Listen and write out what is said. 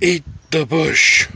Eat the bush.